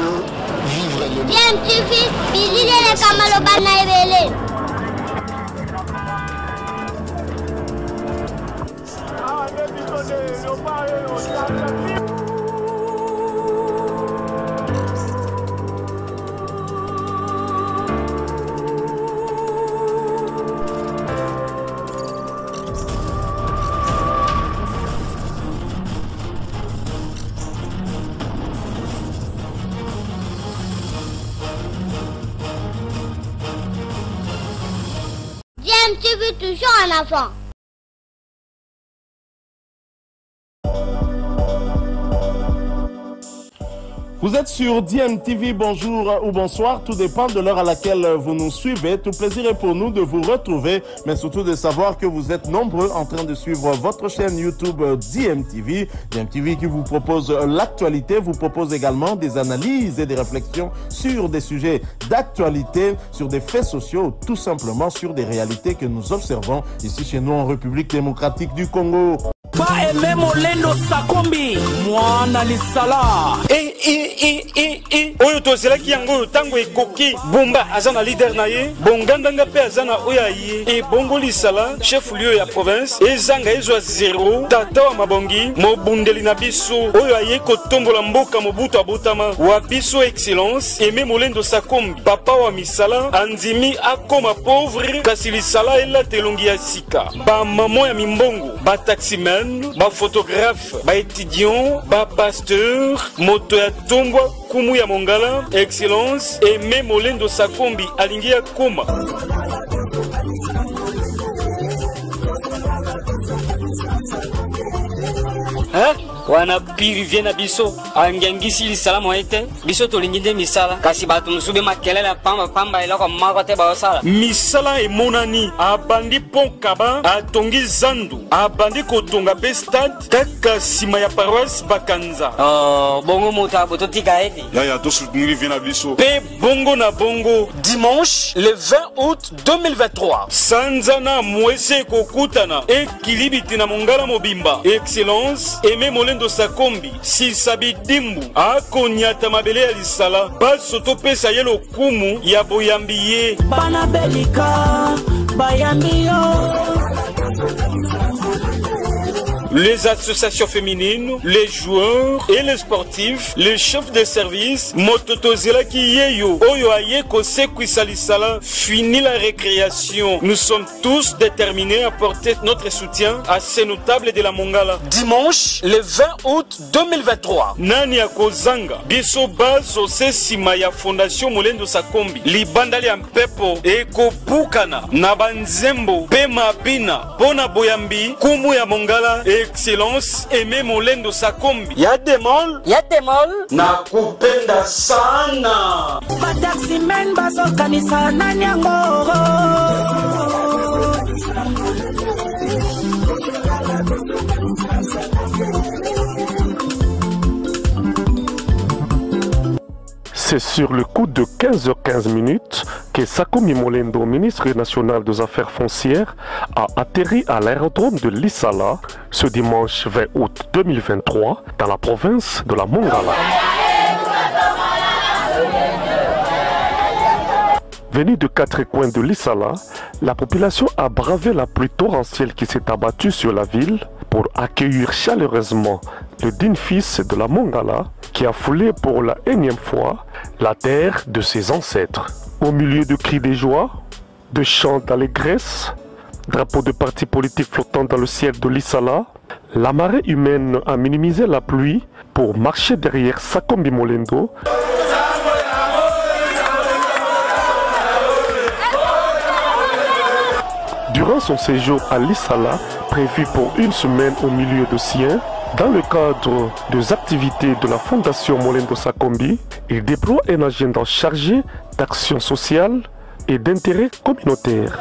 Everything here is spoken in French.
uwezo vivre le Bien mtifi bililele DMTV toujours en avant Vous êtes sur DMTV, bonjour ou bonsoir, tout dépend de l'heure à laquelle vous nous suivez. Tout plaisir est pour nous de vous retrouver, mais surtout de savoir que vous êtes nombreux en train de suivre votre chaîne YouTube DMTV. DMTV qui vous propose l'actualité, vous propose également des analyses et des réflexions sur des sujets d'actualité, sur des faits sociaux, tout simplement sur des réalités que nous observons ici chez nous en République démocratique du Congo. pa mwana lisala. E e e e e oyo tozelaki yango oyo ntango ekoki bumba aza na lider na ye bongandanga mpe aza na oyo aye ebongo lisala chef lio ya province ezanga ezwa zero tata wa mabongi mobundeli na biso. Oyo aye kotombola mboka mobutu abotama. Wa biso excellence eme molendo sakombi papa wa misala andimi akoma pauvre kasi lisala elata elongi ya sika. Bamamo ya mimbongo bataximen bafotographe baétudiant bapasteur moto ya tombwa kumu ya mongala excellence eme molendo sakombi alingi akoma wana pirivie na biso angiangisi lisalamu ye te. Biso tolingi nde misala. Kasi bato mosusu be makelele pambapamba eloko moko te baosala. Misala emonani abandi mpo kaba atongi zandu abandi kotonga mpe stade kaka nsima ya paroisse bakanza. Oh, bongo moto abo totika ete. Yaya tosoutenir vie na biso. Mpe bongo na bongo. Dimanche le 20 août 2023 sanza na mwesi ekokutana ekilibiti na mongala mobimba. Excellence eme molendo sakombi sisa bidimbu akonyata mabele ya lisala baso topesa ye lokumu ya boyambi ye. Bana belika bayambi yo les associations féminines, les joueurs et les sportifs, les chefs de service, mototozelaki yeyo, oyo aye kosekwisa lisala, fini la récréation. Nous sommes tous déterminés à porter notre soutien à ces notables de la Mongala. dimanche le 20 août 2023 nani akozanga biso bazo se nsima ya fondation molendo sakombi. Libandali ya mpepo ekobukana na banzembo mpe mabina mpo na boyambi kumu ya mongala excellence Aimé Molendo Sakombi. Ya demol. Ya demol. Nakupenda sana. Bataxi men bazokanisa nani yango. Thank you. C'est sur le coup de 15h15 minutes que Sakomi Molendo, ministre national des Affaires foncières, a atterri à l'aérodrome de Lissala ce dimanche 20 août 2023 dans la province de la Mongala. Venu de quatre coins de Lissala, la population a bravé la pluie torrentielle qui s'est abattue sur la ville pour accueillir chaleureusement le digne fils de la Mongala qui a foulé pour la énième fois la terre de ses ancêtres. Au milieu de cris de joie, de chants d'allégresse, drapeaux de partis politiques flottant dans le ciel de Lissala, la marée humaine a minimisé la pluie pour marcher derrière Sakombi Molendo Durant son séjour à Lissala, prévu pour une semaine au milieu de Sien, dans le cadre des activités de la Fondation Molendo Sakombi, il déploie un agenda chargé d'action sociale et d'intérêt communautaire.